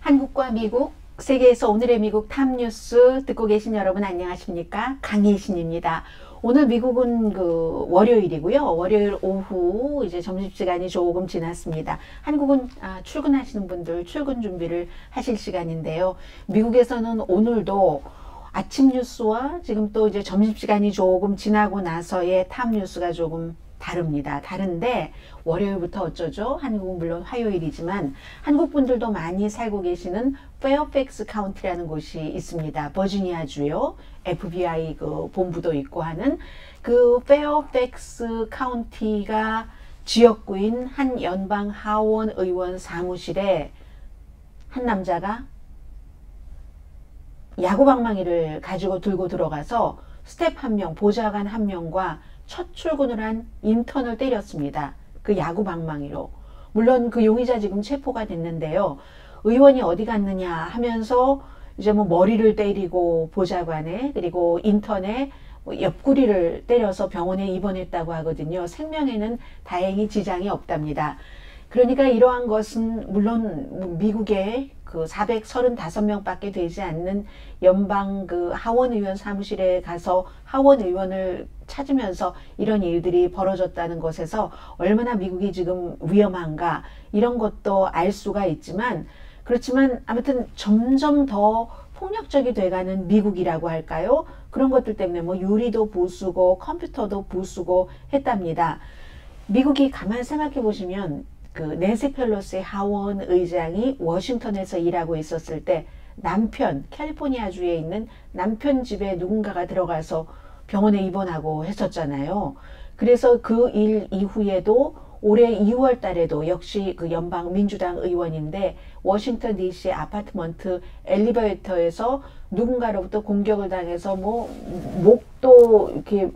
한국과 미국, 세계에서 오늘의 미국 탑뉴스 듣고 계신 여러분 안녕하십니까? 강혜신입니다. 오늘 미국은 그 월요일이고요. 월요일 오후 이제 점심시간이 조금 지났습니다. 한국은 아, 출근하시는 분들 출근 준비를 하실 시간인데요. 미국에서는 오늘도 아침 뉴스와 지금 또 이제 점심시간이 조금 지나고 나서의 탑 뉴스가 조금 다릅니다. 다른데 월요일부터 어쩌죠? 한국은 물론 화요일이지만 한국 분들도 많이 살고 계시는 페어팩스 카운티라는 곳이 있습니다. 버지니아 주요. FBI 그 본부도 있고 하는 그 페어팩스 카운티가 지역구인 한 연방 하원 의원 사무실에 한 남자가 야구 방망이를 가지고 들고 들어가서 스태프 한 명, 보좌관 한 명과 첫 출근을 한 인턴을 때렸습니다. 그 야구 방망이로. 물론 그 용의자 지금 체포가 됐는데요. 의원이 어디 갔느냐 하면서 이제 뭐 머리를 때리고 보좌관에 그리고 인턴에 뭐 옆구리를 때려서 병원에 입원했다고 하거든요. 생명에는 다행히 지장이 없답니다. 그러니까 이러한 것은 물론 미국의 그 435명밖에 되지 않는 연방 그 하원 의원 사무실에 가서 하원 의원을 찾으면서 이런 일들이 벌어졌다는 것에서 얼마나 미국이 지금 위험한가 이런 것도 알 수가 있지만 그렇지만 아무튼 점점 더 폭력적이 돼가는 미국이라고 할까요? 그런 것들 때문에 뭐 유리도 부수고 컴퓨터도 부수고 했답니다. 미국이 가만 생각해 보시면 그 낸시 펠로시 하원 의장이 워싱턴에서 일하고 있었을 때 남편 캘리포니아주에 있는 남편 집에 누군가가 들어가서 병원에 입원하고 했었잖아요. 그래서 그 일 이후에도 올해 2월 달에도 역시 그 연방 민주당 의원인데 워싱턴 DC 아파트먼트 엘리베이터에서 누군가로부터 공격을 당해서 뭐 목도 이렇게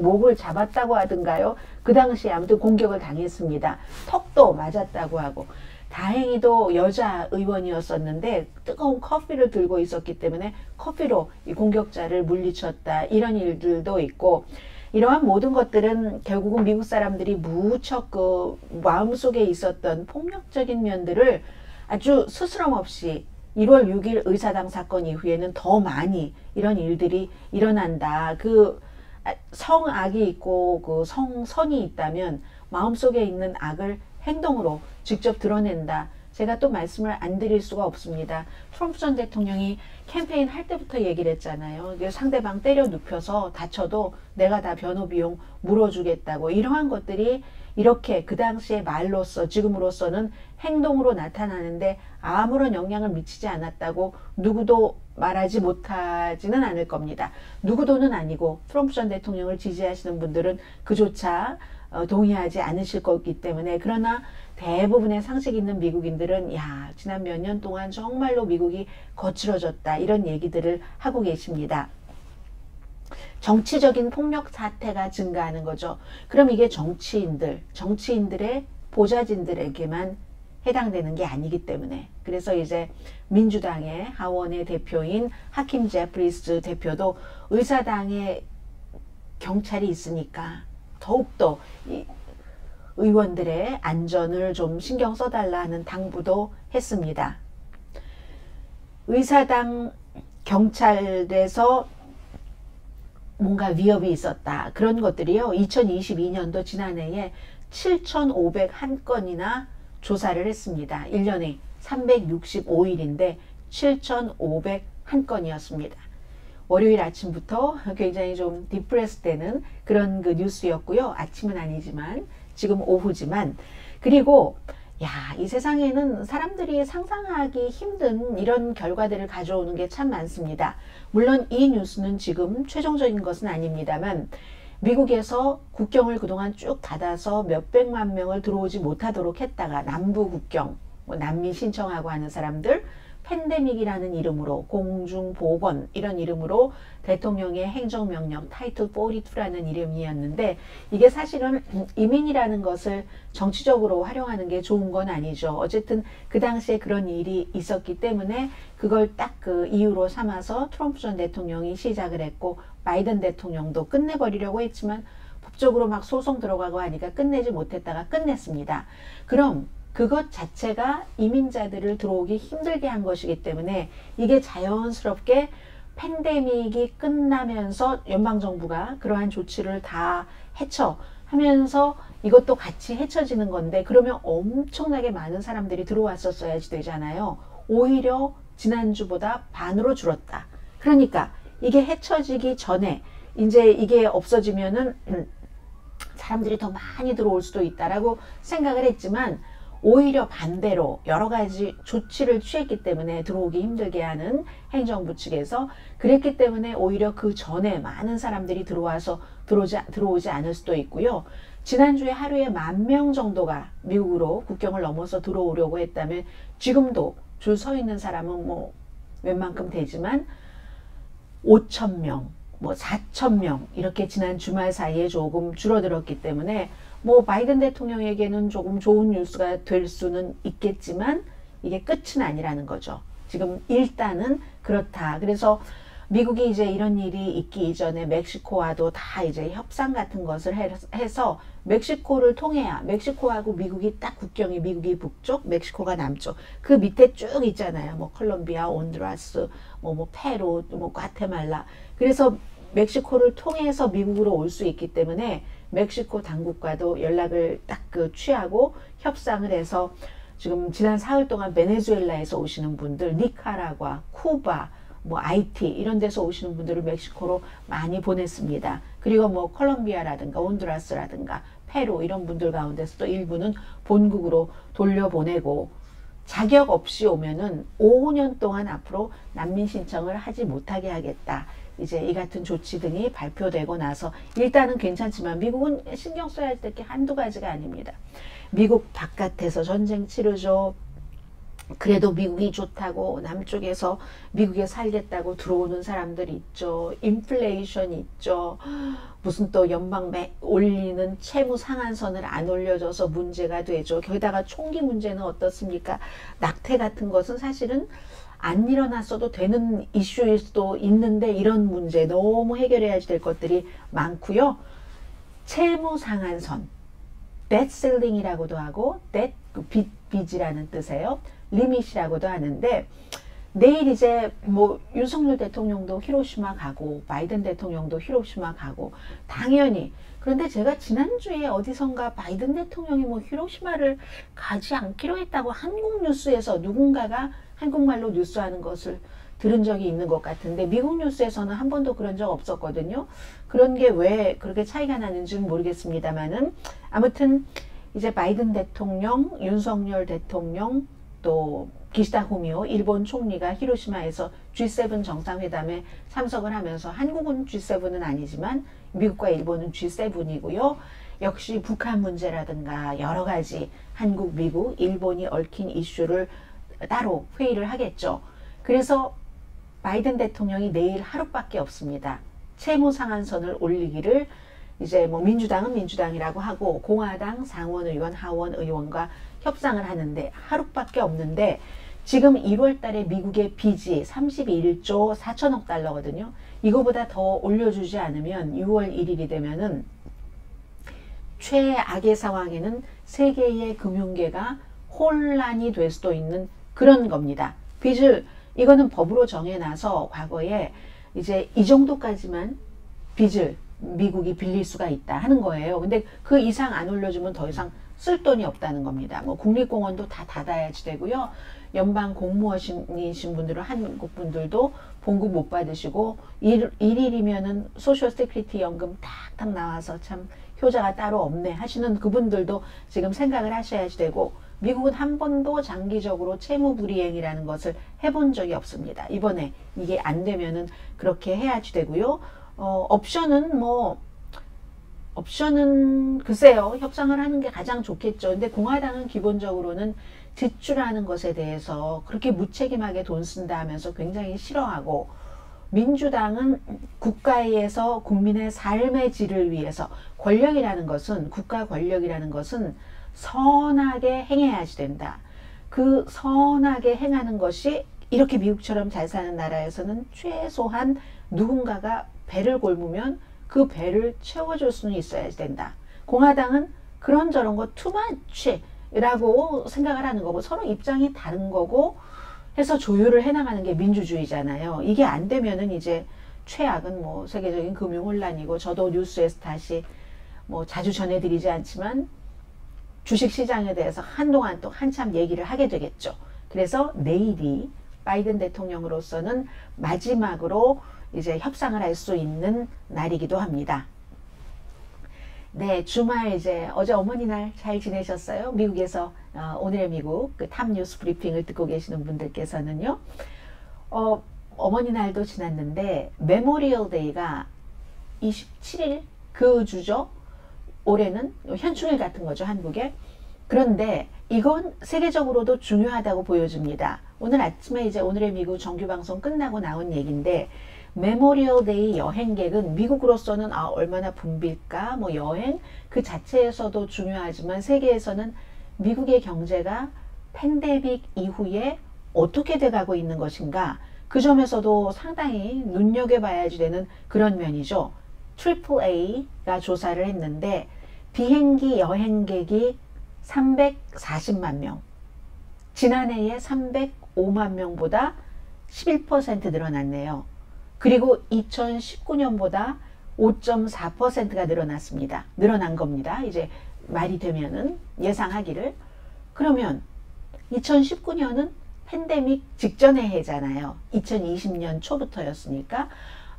목을 잡았다고 하던가요. 그 당시에 아무튼 공격을 당했습니다. 턱도 맞았다고 하고 다행히도 여자 의원이었었는데 뜨거운 커피를 들고 있었기 때문에 커피로 이 공격자를 물리쳤다 이런 일들도 있고 이러한 모든 것들은 결국은 미국 사람들이 무척 그 마음속에 있었던 폭력적인 면들을 아주 스스럼 없이 1월 6일 의사당 사건 이후에는 더 많이 이런 일들이 일어난다. 그 성악이 있고 그 성 선이 있다면 마음속에 있는 악을 행동으로 직접 드러낸다. 제가 또 말씀을 안 드릴 수가 없습니다. 트럼프 전 대통령이 캠페인 할 때부터 얘기를 했잖아요. 상대방 때려 눕혀서 다쳐도 내가 다 변호 비용 물어주겠다고 이러한 것들이 이렇게 그 당시에 말로써 지금으로서는 행동으로 나타나는데 아무런 영향을 미치지 않았다고 누구도 말하지 못하지는 않을 겁니다. 누구도는 아니고 트럼프 전 대통령을 지지하시는 분들은 그조차 어, 동의하지 않으실 거기 때문에 그러나 대부분의 상식 있는 미국인들은 야 지난 몇 년 동안 정말로 미국이 거칠어졌다 이런 얘기들을 하고 계십니다. 정치적인 폭력 사태가 증가하는 거죠. 그럼 이게 정치인들, 정치인들의 보좌진들에게만 해당되는 게 아니기 때문에 그래서 이제 민주당의 하원의 대표인 하킴 제프리스 대표도 의사당의 경찰이 있으니까 더욱더 이 의원들의 안전을 좀 신경 써달라 하는 당부도 했습니다. 의사당 경찰에서 뭔가 위협이 있었다. 그런 것들이요. 2022년도 지난해에 7,501건이나 조사를 했습니다. 1년에 365일인데 7,501건이었습니다. 월요일 아침부터 굉장히 좀 디프레스 되는 그런 그 뉴스였고요. 아침은 아니지만 지금 오후지만 그리고 야, 이 세상에는 사람들이 상상하기 힘든 이런 결과들을 가져오는 게 참 많습니다. 물론 이 뉴스는 지금 최종적인 것은 아닙니다만 미국에서 국경을 그동안 쭉 닫아서 몇백만 명을 들어오지 못하도록 했다가 남부 국경, 뭐 난민 신청하고 하는 사람들 팬데믹이라는 이름으로 공중보건 이런 이름으로 대통령의 행정명령 타이틀 42라는 이름이었는데 이게 사실은 이민이라는 것을 정치적으로 활용하는 게 좋은 건 아니죠. 어쨌든 그 당시에 그런 일이 있었기 때문에 그걸 딱 그 이유로 삼아서 트럼프 전 대통령이 시작을 했고 바이든 대통령도 끝내버리려고 했지만 법적으로 막 소송 들어가고 하니까 끝내지 못했다가 끝냈습니다. 그럼 그것 자체가 이민자들을 들어오기 힘들게 한 것이기 때문에 이게 자연스럽게 팬데믹이 끝나면서 연방정부가 그러한 조치를 다 해쳐 하면서 이것도 같이 헤쳐지는 건데 그러면 엄청나게 많은 사람들이 들어왔었어야지 되잖아요. 오히려 지난주보다 반으로 줄었다. 그러니까 이게 헤쳐지기 전에 이제 이게 없어지면은 음, 사람들이 더 많이 들어올 수도 있다라고 생각을 했지만 오히려 반대로 여러 가지 조치를 취했기 때문에 들어오기 힘들게 하는 행정부 측에서 그랬기 때문에 오히려 그 전에 많은 사람들이 들어와서 들어오지, 들어오지 않을 수도 있고요. 지난주에 하루에 만 명 정도가 미국으로 국경을 넘어서 들어오려고 했다면 지금도 줄 서 있는 사람은 뭐 웬만큼 되지만 5천 명, 뭐 4천 명 이렇게 지난 주말 사이에 조금 줄어들었기 때문에 뭐 바이든 대통령에게는 조금 좋은 뉴스가 될 수는 있겠지만 이게 끝은 아니라는 거죠. 지금 일단은 그렇다. 그래서 미국이 이제 이런 일이 있기 이전에 멕시코와도 다 이제 협상 같은 것을 해서 멕시코를 통해야 멕시코하고 미국이 딱 국경이 미국이 북쪽, 멕시코가 남쪽. 그 밑에 쭉 있잖아요. 뭐 콜롬비아, 온드라스, 뭐, 뭐 페루, 뭐 과테말라. 그래서 멕시코를 통해서 미국으로 올 수 있기 때문에 멕시코 당국과도 연락을 딱 그 취하고 협상을 해서 지금 지난 사흘 동안 베네수엘라에서 오시는 분들, 니카라과, 쿠바, 뭐 IT 이런 데서 오시는 분들을 멕시코로 많이 보냈습니다. 그리고 뭐 콜롬비아라든가 온두라스라든가 페루 이런 분들 가운데서도 일부는 본국으로 돌려보내고 자격 없이 오면은 5년 동안 앞으로 난민 신청을 하지 못하게 하겠다. 이제 이 같은 조치 등이 발표되고 나서 일단은 괜찮지만 미국은 신경 써야 할 게 한두 가지가 아닙니다. 미국 바깥에서 전쟁 치르죠. 그래도 미국이 좋다고 남쪽에서 미국에 살겠다고 들어오는 사람들이 있죠. 인플레이션 있죠. 무슨 또 연방 올리는 채무 상한선을 안 올려줘서 문제가 되죠. 게다가 총기 문제는 어떻습니까? 낙태 같은 것은 사실은 안 일어났어도 되는 이슈일 수도 있는데 이런 문제 너무 해결해야 될 것들이 많고요. 채무 상한선, debt ceiling이라고도 하고 debt 그 빚, 빚이라는 뜻이에요. limit이라고도 하는데 내일 이제 뭐 윤석열 대통령도 히로시마 가고 바이든 대통령도 히로시마 가고 당연히 그런데 제가 지난주에 어디선가 바이든 대통령이 뭐 히로시마를 가지 않기로 했다고 한국 뉴스에서 누군가가 한국말로 뉴스하는 것을 들은 적이 있는 것 같은데 미국 뉴스에서는 한 번도 그런 적 없었거든요. 그런 게 왜 그렇게 차이가 나는지는 모르겠습니다만은 아무튼 이제 바이든 대통령, 윤석열 대통령 또 기시다 후미오 일본 총리가 히로시마에서 G7 정상회담에 참석을 하면서 한국은 G7은 아니지만 미국과 일본은 G7이고요. 역시 북한 문제라든가 여러 가지 한국, 미국, 일본이 얽힌 이슈를 따로 회의를 하겠죠. 그래서 바이든 대통령이 내일 하루밖에 없습니다. 채무 상한선을 올리기를 이제 뭐 민주당은 민주당이라고 하고 공화당 상원 의원, 하원 의원과 협상을 하는데 하루밖에 없는데 지금 1월 달에 미국의 빚이 31조 4천억 달러거든요. 이거보다 더 올려주지 않으면 6월 1일이 되면은 최악의 상황에는 세계의 금융계가 혼란이 될 수도 있는 그런 겁니다. 빚을 이거는 법으로 정해놔서 과거에 이제 이 정도까지만 빚을 미국이 빌릴 수가 있다 하는 거예요. 근데 그 이상 안 올려주면 더 이상 쓸 돈이 없다는 겁니다. 뭐 국립공원도 다 닫아야지 되고요. 연방 공무원이신 분들은 한국 분들도 봉급 못 받으시고 일, 일일이면은 Social Security 연금 탁탁 나와서 참 효자가 따로 없네 하시는 그분들도 지금 생각을 하셔야지 되고 미국은 한 번도 장기적으로 채무 불이행이라는 것을 해본 적이 없습니다. 이번에 이게 안 되면은 그렇게 해야지 되고요. 어, 옵션은 뭐 옵션은 글쎄요 협상을 하는 게 가장 좋겠죠. 근데 공화당은 기본적으로는 지출하는 것에 대해서 그렇게 무책임하게 돈 쓴다 하면서 굉장히 싫어하고 민주당은 국가에서 국민의 삶의 질을 위해서 권력이라는 것은 국가 권력이라는 것은 선하게 행해야지 된다. 그 선하게 행하는 것이 이렇게 미국처럼 잘 사는 나라에서는 최소한 누군가가 배를 골무면 그 배를 채워줄 수는 있어야 된다. 공화당은 그런저런 거 투마치 라고 생각을 하는 거고 서로 입장이 다른 거고 해서 조율을 해나가는 게 민주주의잖아요. 이게 안 되면은 이제 최악은 뭐 세계적인 금융 혼란이고 저도 뉴스에서 다시 뭐 자주 전해드리지 않지만 주식 시장에 대해서 한동안 또 한참 얘기를 하게 되겠죠. 그래서 내일이 바이든 대통령으로서는 마지막으로 이제 협상을 할 수 있는 날이기도 합니다. 네, 주말 이제 어제 어머니 날 잘 지내셨어요? 미국에서 어, 오늘의 미국 그 탑뉴스 브리핑을 듣고 계시는 분들께서는요. 어, 어머니 날도 지났는데 Memorial Day가 27일 그 주죠. 올해는 현충일 같은 거죠, 한국에. 그런데 이건 세계적으로도 중요하다고 보여집니다. 오늘 아침에 이제 오늘의 미국 정규 방송 끝나고 나온 얘기인데 Memorial Day 여행객은 미국으로서는 아 얼마나 붐빌까 뭐 여행 그 자체에서도 중요하지만 세계에서는 미국의 경제가 팬데믹 이후에 어떻게 돼가고 있는 것인가 그 점에서도 상당히 눈여겨봐야지 되는 그런 면이죠. Triple A가 조사를 했는데 비행기 여행객이 340만 명 지난해에 305만 명보다 11% 늘어났네요. 그리고 2019년보다 5.4%가 늘어났습니다. 늘어난 겁니다. 이제 말이 되면은 예상하기를. 그러면 2019년은 팬데믹 직전의 해잖아요. 2020년 초부터였으니까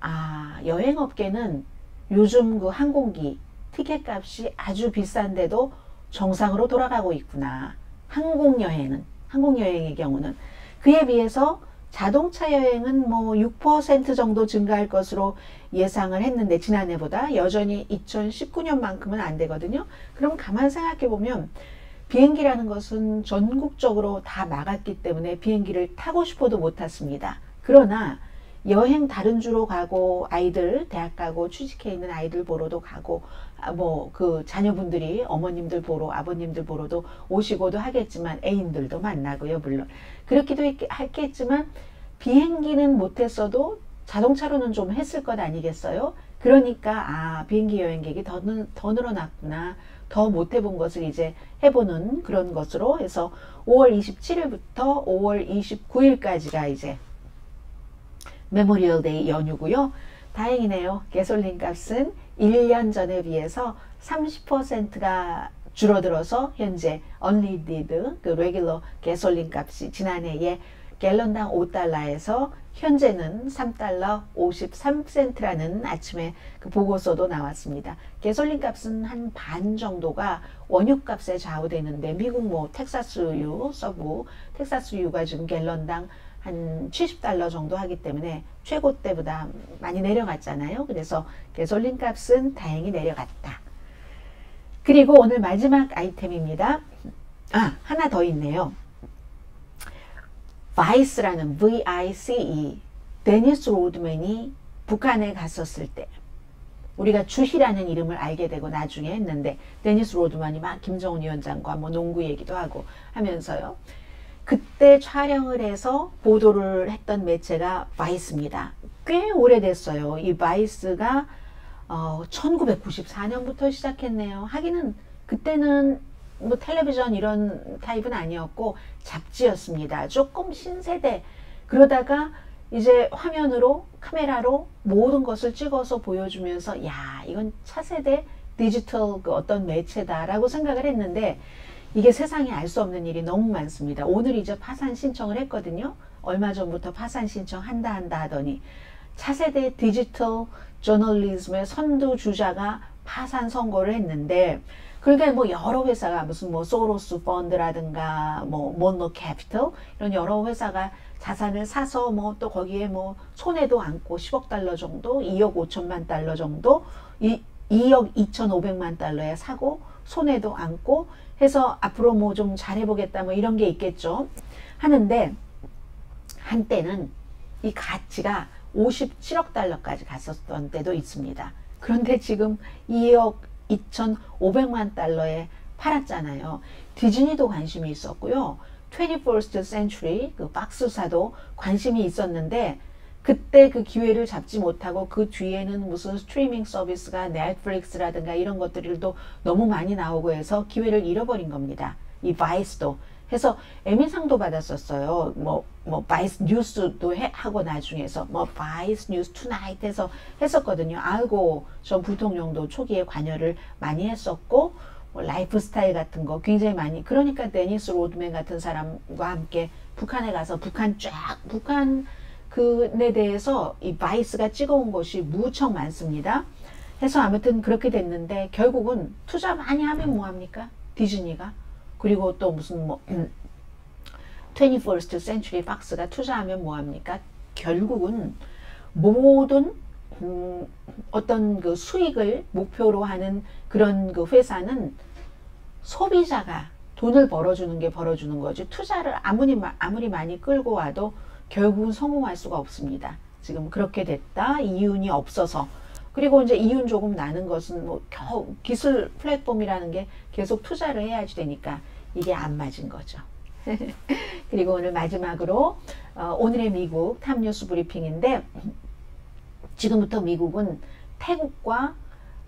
아 여행업계는 요즘 그 항공기 티켓 값이 아주 비싼데도 정상으로 돌아가고 있구나. 항공여행은 항공여행의 경우는 그에 비해서 자동차 여행은 뭐 6% 정도 증가할 것으로 예상을 했는데 지난해보다 여전히 2019년만큼은 안 되거든요. 그럼 가만 생각해 보면 비행기라는 것은 전국적으로 다 막았기 때문에 비행기를 타고 싶어도 못 탔습니다. 그러나 여행 다른 주로 가고 아이들 대학 가고 취직해 있는 아이들 보러도 가고 아, 뭐그 자녀분들이 어머님들 보러 아버님들 보러도 오시고도 하겠지만 애인들도 만나고요 물론 그렇기도 하겠지만 비행기는 못했어도 자동차로는 좀 했을 것 아니겠어요? 그러니까 아 비행기 여행객이 더, 더 늘어났구나 더 못 해본 것을 이제 해보는 그런 것으로 해서 5월 27일부터 5월 29일까지가 이제 Memorial Day 연휴고요. 다행이네요. 개솔린 값은 1년 전에 비해서 30%가 줄어들어서 현재 언리디드 그 레귤러 개솔린 값이 지난해에 갤런당 5달러에서 현재는 3달러 53센트라는 아침에 그 보고서도 나왔습니다. 개솔린 값은 한 반 정도가 원유 값에 좌우되는데 미국 뭐 텍사스유 서부 텍사스유가 지금 갤런당 한 70달러 정도 하기 때문에 최고 때보다 많이 내려갔잖아요. 그래서 개솔린 값은 다행히 내려갔다. 그리고 오늘 마지막 아이템입니다. 아, 하나 더 있네요. Vice라는 V-I-C-E 데니스 로드맨이 북한에 갔었을 때 우리가 주희라는 이름을 알게 되고 나중에 했는데 데니스 로드만이 막 김정은 위원장과 뭐 농구 얘기도 하고 하면서요. 그때 촬영을 해서 보도를 했던 매체가 Vice입니다. 꽤 오래됐어요. 이 Vice가 어, 1994년부터 시작했네요. 하기는 그때는 뭐 텔레비전 이런 타입은 아니었고 잡지였습니다. 조금 신세대. 그러다가 이제 화면으로 카메라로 모든 것을 찍어서 보여주면서 야 이건 차세대 디지털 그 어떤 매체다라고 생각을 했는데 이게 세상에 알 수 없는 일이 너무 많습니다. 오늘 이제 파산 신청을 했거든요. 얼마 전부터 파산 신청 한다 한다 하더니 차세대 디지털 저널리즘의 선두주자가 파산 선고를 했는데 그러니까 뭐 여러 회사가 무슨 뭐 소로스 펀드라든가 뭐 몬노 캐피털 이런 여러 회사가 자산을 사서 뭐 또 거기에 뭐 손해도 않고 10억 달러 정도, 2억 5천만 달러 정도, 이 2억 2천5백만 달러에 사고 손해도 않고 해서 앞으로 뭐 좀 잘해보겠다 뭐 이런 게 있겠죠. 하는데 한때는 이 가치가 57억 달러까지 갔었던 때도 있습니다. 그런데 지금 2억 2,500만 달러에 팔았잖아요. 디즈니도 관심이 있었고요. 21st Century 그 박스사도 관심이 있었는데 그때 그 기회를 잡지 못하고 그 뒤에는 무슨 스트리밍 서비스가 넷플릭스라든가 이런 것들도 너무 많이 나오고 해서 기회를 잃어버린 겁니다. 이 Vice도 해서 에미상도 받았었어요. 뭐, 뭐, Vice News도 해, 하고 나중에서 뭐, Vice News Tonight 해서 했었거든요. 앨 고어 전 부통령도 초기에 관여를 많이 했었고, 뭐 라이프 스타일 같은 거 굉장히 많이 그러니까 데니스 로드맨 같은 사람과 함께 북한에 가서 북한 쫙 북한 그에 대해서 이 Vice가 찍어온 것이 무척 많습니다. 해서 아무튼 그렇게 됐는데 결국은 투자 많이 하면 뭐합니까? 디즈니가 그리고 또 무슨 뭐 음, 21st Century Fox가 투자하면 뭐합니까? 결국은 모든 음, 어떤 그 수익을 목표로 하는 그런 그 회사는 소비자가 돈을 벌어주는 게 벌어주는 거지 투자를 아무리 아무리 많이 끌고 와도 결국은 성공할 수가 없습니다. 지금 그렇게 됐다 이윤이 없어서 그리고 이제 이윤 조금 나는 것은 뭐 겨우 기술 플랫폼이라는 게 계속 투자를 해야지 되니까 이게 안 맞은 거죠. 그리고 오늘 마지막으로 어, 오늘의 미국 탑뉴스 브리핑인데 지금부터 미국은 태국과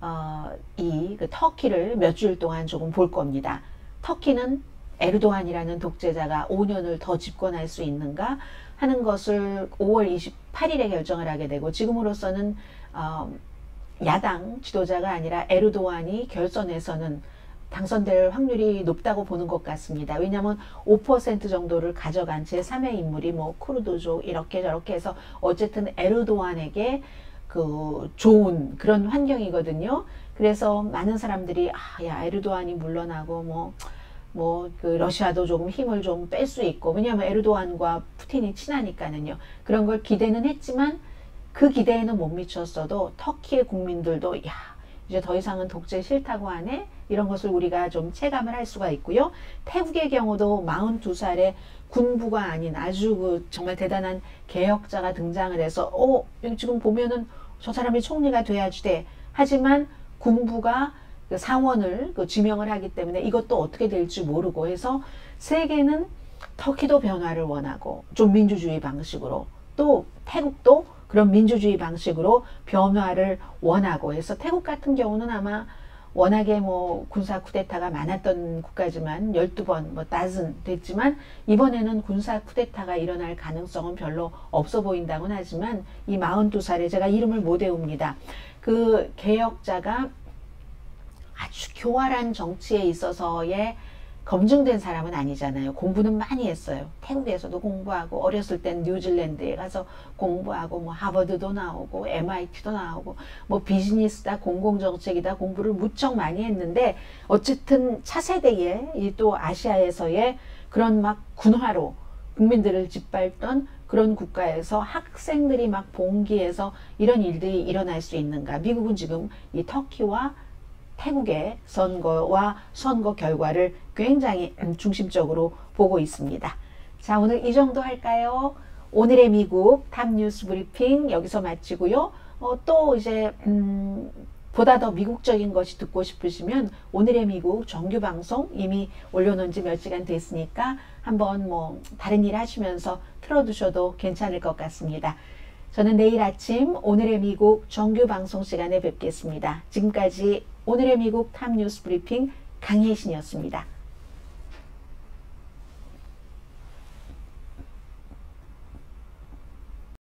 어, 이 그 터키를 몇 주일 동안 조금 볼 겁니다. 터키는 에르도안이라는 독재자가 5년을 더 집권할 수 있는가 하는 것을 5월 28일에 결정을 하게 되고 지금으로서는 어, 야당 지도자가 아니라 에르도안이 결선에서는 당선될 확률이 높다고 보는 것 같습니다. 왜냐하면 5% 정도를 가져간 제3의 인물이 뭐 쿠르드족 이렇게 저렇게 해서 어쨌든 에르도안에게 그 좋은 그런 환경이거든요. 그래서 많은 사람들이 아, 야 에르도안이 물러나고 뭐 뭐 그 러시아도 조금 힘을 좀 뺄 수 있고 왜냐하면 에르도안과 푸틴이 친하니까는요. 그런 걸 기대는 했지만 그 기대에는 못 미쳤어도 터키의 국민들도 야 이제 더 이상은 독재 싫다고 하네 이런 것을 우리가 좀 체감을 할 수가 있고요. 태국의 경우도 42살에 군부가 아닌 아주 그 정말 대단한 개혁자가 등장을 해서 어 지금 보면은 저 사람이 총리가 돼야지 돼. 하지만 군부가 그 상원을 그 지명을 하기 때문에 이것도 어떻게 될지 모르고 해서 세계는 터키도 변화를 원하고 좀 민주주의 방식으로 또 태국도 그런 민주주의 방식으로 변화를 원하고 해서 태국 같은 경우는 아마 워낙에 뭐 군사 쿠데타가 많았던 국가지만 12번 뭐 따슨 됐지만 이번에는 군사 쿠데타가 일어날 가능성은 별로 없어 보인다고는 하지만 이 42살에 제가 이름을 못 외웁니다. 그 개혁자가 아주 교활한 정치에 있어서의 검증된 사람은 아니잖아요. 공부는 많이 했어요. 태국에서도 공부하고 어렸을 땐 뉴질랜드에 가서 공부하고 뭐 하버드도 나오고 MIT도 나오고 뭐 비즈니스다 공공정책이다 공부를 무척 많이 했는데 어쨌든 차세대의 이또 아시아에서의 그런 막 군화로 국민들을 짓밟던 그런 국가에서 학생들이 막 봉기해서 이런 일들이 일어날 수 있는가. 미국은 지금 이 터키와 태국의 선거와 선거 결과를 굉장히 중심적으로 보고 있습니다. 자, 오늘 이 정도 할까요? 오늘의 미국 탑뉴스 브리핑 여기서 마치고요. 어, 또 이제 음, 보다 더 미국적인 것이 듣고 싶으시면 오늘의 미국 정규 방송 이미 올려놓은 지 몇 시간 됐으니까 한번 뭐 다른 일 하시면서 틀어두셔도 괜찮을 것 같습니다. 저는 내일 아침 오늘의 미국 정규 방송 시간에 뵙겠습니다. 지금까지 오늘의 미국 탑 뉴스 브리핑 강혜신이었습니다.